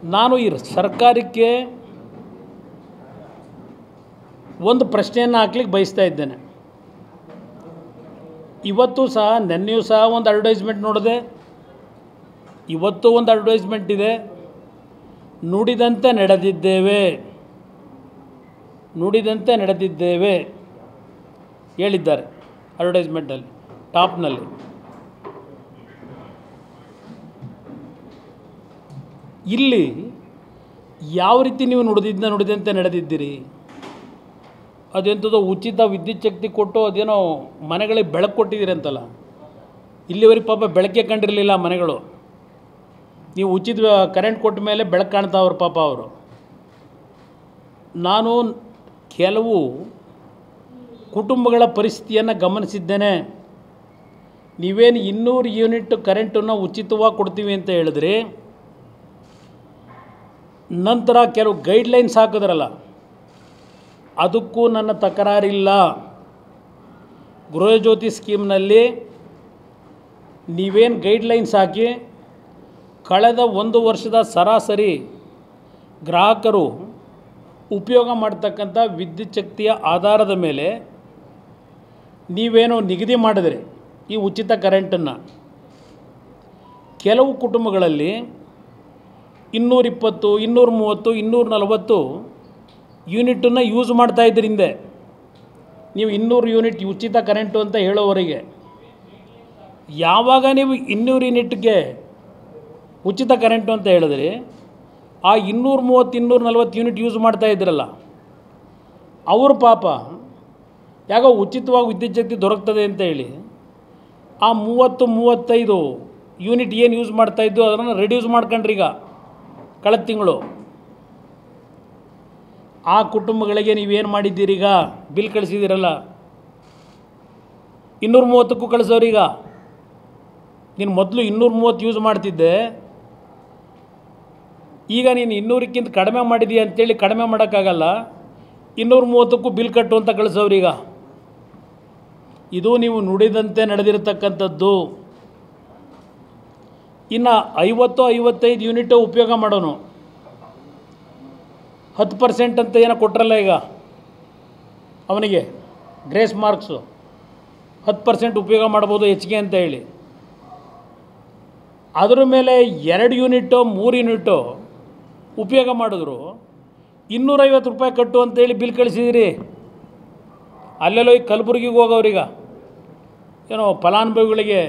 ನಾನು ಈ ಸರ್ಕಾರಕ್ಕೆ ಒಂದು ಪ್ರಶ್ನೆಯನ್ನು ಹಾಕ್ಲಿಕ್ಕೆ ಬಯಸ್ತಾ ಇದ್ದೇನೆ. ಇವತ್ತು ಸಹ, ನೆನ್ನೆಯೂ ಸಹ ಒಂದು ಅಡ್ವರ್ಟೈಸ್ಮೆಂಟ್ ನೋಡಿದೆ. ಇವತ್ತು ಒಂದು ಅಡ್ವರ್ಟೈಸ್ಮೆಂಟ್ ಇದೆ. ನುಡಿದಂತೆ ನಡೆದಿದ್ದೇವೆ. ನುಡಿದಂತೆ ನಡೆದಿದ್ದೇವೆ, ಹೇಳಿದ್ದಾರೆ ಅಡ್ವರ್ಟೈಸ್ಮೆಂಟಲ್ಲಿ ಟಾಪ್ನಲ್ಲಿ ಇಲ್ಲಿ ಯಾವ ರೀತಿ ನೀವು ನುಡಿದಿದ್ದ ನುಡಿದಂತೆ ನಡೆದಿದ್ದೀರಿ? ಅದೆಂಥದ್ದು ಉಚಿತ ವಿದ್ಯುತ್ ಶಕ್ತಿ ಕೊಟ್ಟು ಅದೇನೋ ಮನೆಗಳಿಗೆ ಬೆಳಕು ಕೊಟ್ಟಿದ್ದೀರಿ ಅಂತಲ್ಲ? ಇಲ್ಲಿವರೆಗೆ ಪಾಪ ಬೆಳಕೆ ಕಂಡಿರಲಿಲ್ಲ ಮನೆಗಳು. ನೀವು ಉಚಿತ ಕರೆಂಟ್ ಕೊಟ್ಟ ಮೇಲೆ ಬೆಳಕು ಕಾಣ್ತಾವ್ರು ಪಾಪ ಅವರು. ನಾನು ಕೆಲವು ಕುಟುಂಬಗಳ ಪರಿಸ್ಥಿತಿಯನ್ನು ಗಮನಿಸಿದ್ದೇನೆ. ನೀವೇನು ಇನ್ನೂರು ಯೂನಿಟ್ ಕರೆಂಟನ್ನು ಉಚಿತವಾಗಿ ಕೊಡ್ತೀವಿ ಅಂತ ಹೇಳಿದ್ರಿ ನಂತರ ಕೆಲವು ಗೈಡ್ಲೈನ್ಸ್ ಹಾಕಿದ್ರಲ್ಲ, ಅದಕ್ಕೂ ನನ್ನ ತಕರಾರಿಲ್ಲ. ಗೃಹಜ್ಯೋತಿ ಸ್ಕೀಮ್ನಲ್ಲಿ ನೀವೇನು ಗೈಡ್ಲೈನ್ಸ್ ಹಾಕಿ, ಕಳೆದ ಒಂದು ವರ್ಷದ ಸರಾಸರಿ ಗ್ರಾಹಕರು ಉಪಯೋಗ ಮಾಡ್ತಕ್ಕಂಥ ವಿದ್ಯುತ್ ಶಕ್ತಿಯ ಆಧಾರದ ಮೇಲೆ ನೀವೇನೋ ನಿಗದಿ ಮಾಡಿದರೆ ಈ ಉಚಿತ ಕರೆಂಟನ್ನು ಕೆಲವು ಕುಟುಂಬಗಳಲ್ಲಿ ಇನ್ನೂರಿಪ್ಪತ್ತು ಇನ್ನೂರ ಮೂವತ್ತು ಇನ್ನೂರ ನಲವತ್ತು ಯೂನಿಟನ್ನು ಯೂಸ್ ಮಾಡ್ತಾ ಹಿಂದೆ ನೀವು ಇನ್ನೂರು ಯೂನಿಟ್ ಉಚಿತ ಕರೆಂಟು ಅಂತ ಹೇಳೋವರೆಗೆ ಯಾವಾಗ ನೀವು ಇನ್ನೂರು ಯೂನಿಟ್ಗೆ ಉಚಿತ ಕರೆಂಟು ಅಂತ ಹೇಳಿದ್ರಿ, ಆ ಇನ್ನೂರ ಮೂವತ್ತು ಇನ್ನೂರ ನಲ್ವತ್ತು ಯೂನಿಟ್ ಯೂಸ್ ಮಾಡ್ತಾ ಇದ್ರಲ್ಲ, ಅವ್ರ ಪಾಪ ಯಾಕೋ ಉಚಿತವಾಗಿ ವಿದ್ಯುತ್ ಶಕ್ತಿ ದೊರಕ್ತದೆ ಅಂತ ಹೇಳಿ ಆ ಮೂವತ್ತು, ಮೂವತ್ತೈದು ಯೂನಿಟ್ ಏನು ಯೂಸ್ ಮಾಡ್ತಾಯಿದ್ದು ಅದನ್ನು ರೆಡ್ಯೂಸ್ ಮಾಡ್ಕೊಂಡ್ರಿ ಈಗ ಕಳೆದ ತಿಂಗಳು. ಆ ಕುಟುಂಬಗಳಿಗೆ ನೀವೇನು ಮಾಡಿದ್ದೀರೀಗ? ಬಿಲ್ ಕಳಿಸಿದ್ದೀರಲ್ಲ. ಇನ್ನೂರ ಮೂವತ್ತಕ್ಕೂ ಕಳಿಸೋರೀಗ. ನೀನು ಮೊದಲು ಇನ್ನೂರ ಮೂವತ್ತು ಯೂಸ್ ಮಾಡ್ತಿದ್ದೆ. ಈಗ ನೀನು ಇನ್ನೂರಕ್ಕಿಂತ ಕಡಿಮೆ ಮಾಡಿದೀಯ ಅಂತೇಳಿ ಕಡಿಮೆ ಮಾಡೋಕ್ಕಾಗಲ್ಲ. ಇನ್ನೂರ ಮೂವತ್ತಕ್ಕೂ ಬಿಲ್ ಕಟ್ಟು ಅಂತ ಕಳಿಸೋರೀಗ. ಇದು ನೀವು ನುಡಿದಂತೆ ನಡೆದಿರತಕ್ಕಂಥದ್ದು. ಇನ್ನು ಐವತ್ತು, ಐವತ್ತೈದು ಯೂನಿಟ್ ಉಪಯೋಗ ಮಾಡೋನು. ಹತ್ತು ಪರ್ಸೆಂಟ್ ಅಂತ ಏನೋ ಕೊಟ್ರಲ್ಲ ಈಗ ಅವನಿಗೆ ಗ್ರೇಸ್ ಮಾರ್ಕ್ಸು ಹತ್ತು ಪರ್ಸೆಂಟ್ ಉಪಯೋಗ ಮಾಡ್ಬೋದು ಹೆಚ್ಚಿಗೆ ಅಂತ ಹೇಳಿ. ಅದರ ಮೇಲೆ ಎರಡು ಯೂನಿಟು ಮೂರು ಯೂನಿಟು ಉಪಯೋಗ ಮಾಡಿದ್ರು. ಇನ್ನೂರೈವತ್ತು ರೂಪಾಯಿ ಕಟ್ಟು ಅಂತೇಳಿ ಬಿಲ್ ಕಳಿಸಿದಿರಿ. ಅಲ್ಲೆಲ್ಲೋ ಈಗ ಕಲಬುರಗಿಗೆ ಹೋಗೋರೀಗ ಏನೋ ಫಲಾನುಭವಿಗಳಿಗೆ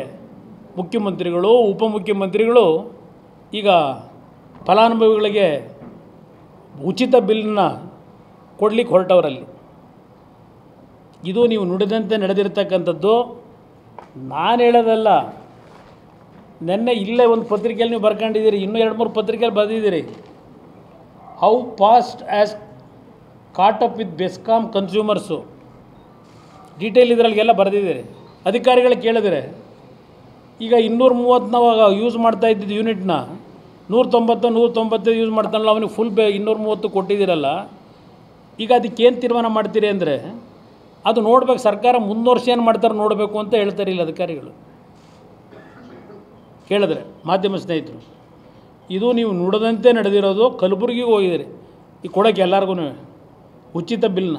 ಮುಖ್ಯಮಂತ್ರಿಗಳು, ಉಪಮುಖ್ಯಮಂತ್ರಿಗಳು ಈಗ ಫಲಾನುಭವಿಗಳಿಗೆ ಉಚಿತ ಬಿಲ್ನ ಕೊಡ್ಲಿಕ್ಕೆ ಹೊರಟವರಲ್ಲಿ. ಇದು ನೀವು ನುಡಿದಂತೆ ನಡೆದಿರ್ತಕ್ಕಂಥದ್ದು. ನಾನು ಹೇಳೋದಲ್ಲ, ನೆನ್ನೆ ಇಲ್ಲೇ ಒಂದು ಪತ್ರಿಕೆಯಲ್ಲಿ ನೀವು ಬರ್ಕೊಂಡಿದ್ದೀರಿ, ಇನ್ನೂ ಎರಡು ಮೂರು ಪತ್ರಿಕೆಯಲ್ಲಿ ಬರೆದಿದ್ದೀರಿ. How fast as caught up with BESCOM consumers detail ಇದರಲ್ಲಿಗೆಲ್ಲ ಬರೆದಿದ್ದೀರಿ. ಅಧಿಕಾರಿಗಳು ಕೇಳಿದರೆ. ಈಗ ಇನ್ನೂರ ಮೂವತ್ತು ಯೂಸ್ ಮಾಡ್ತಾ ಇದ್ದಿದ್ದು ಯೂನಿಟ್ನ ನೂರ ತೊಂಬತ್ತು ನೂರ ತೊಂಬತ್ತೈದು ಯೂಸ್ ಮಾಡ್ತಾನಲ್ಲ, ಅವನಿಗೆ ಫುಲ್ ಬೇ ಇನ್ನೂರ ಮೂವತ್ತು ಕೊಟ್ಟಿದ್ದೀರಲ್ಲ. ಈಗ ಅದಕ್ಕೇನು ತೀರ್ಮಾನ ಮಾಡ್ತೀರಿ ಅಂದರೆ, ಅದು ನೋಡ್ಬೇಕು, ಸರ್ಕಾರ ಮುಂದುವರ್ಷ ಏನು ಮಾಡ್ತಾರೆ ನೋಡಬೇಕು ಅಂತ ಹೇಳ್ತಾರೆ ಇಲ್ಲಿ ಅಧಿಕಾರಿಗಳು. ಕೇಳಿದ್ರೆ ಮಾಧ್ಯಮ ಸ್ನೇಹಿತರು, ಇದು ನೀವು ನುಡದಂತೆ ನಡೆದಿರೋದು ಕಲಬುರಗಿಗೆ ಹೋಗಿದ್ದೀರಿ. ಈ ಕೊಡೋಕ್ಕೆ ಎಲ್ಲರಿಗೂ ಉಚಿತ ಬಿಲ್ನ.